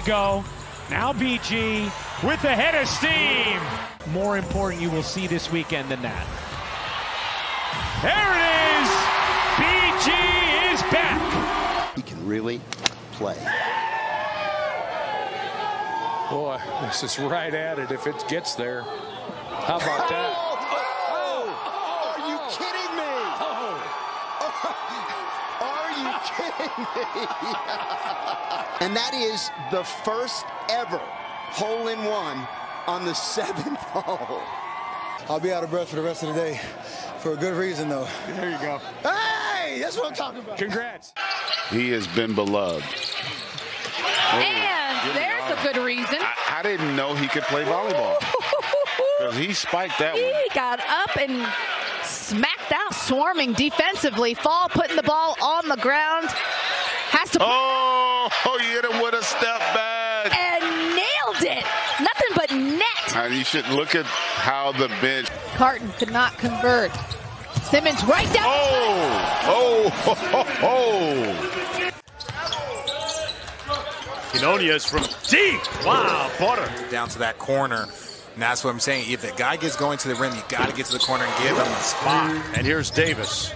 you go. Now BG with the head of steam. More important you will see this weekend than that. There it is. BG is back. He can really play. Boy, this is right at it if it gets there. How about that? Oh, oh, are you kidding me? Are you kidding me? and that is the first ever hole in one on the seventh hole. I'll be out of breath for the rest of the day for a good reason, though. There you go. Hey, that's what I'm talking about. Congrats. He has been beloved. And oh, there's a good reason. I, I didn't know he could play volleyball. Because he spiked that He one. got up and smacked out, swarming defensively. Fall putting the ball on the ground. Has to Oh, oh he hit him with a step back. and nailed it. Nothing but net. And you should look at how the bench. Carton could not convert. Simmons right down. Oh, oh, ho, ho, ho. Quinonius from deep. Wow, Butter. down to that corner. And that's what I'm saying. If the guy gets going to the rim, you got to get to the corner and give him a spot. And here's Davis.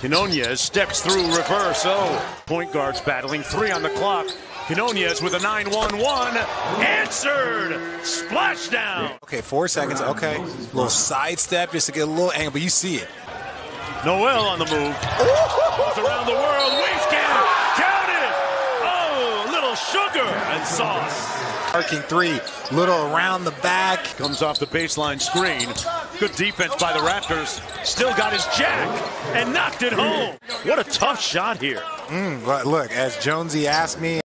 Quinonius steps through reverse. Oh, point guards battling. Three on the clock. Quinonius with a 9-1-1. Answered. Splashdown. Okay, four seconds. Okay. A little sidestep just to get a little angle, but you see it. Noel on the move. Goes around the world. Waste count. Count it. Oh, a little sugar and sauce. Arcing three, little around the back. Comes off the baseline screen. Good defense by the Raptors. Still got his jack and knocked it home. What a tough shot here. Mm, but look, as Jonesy asked me,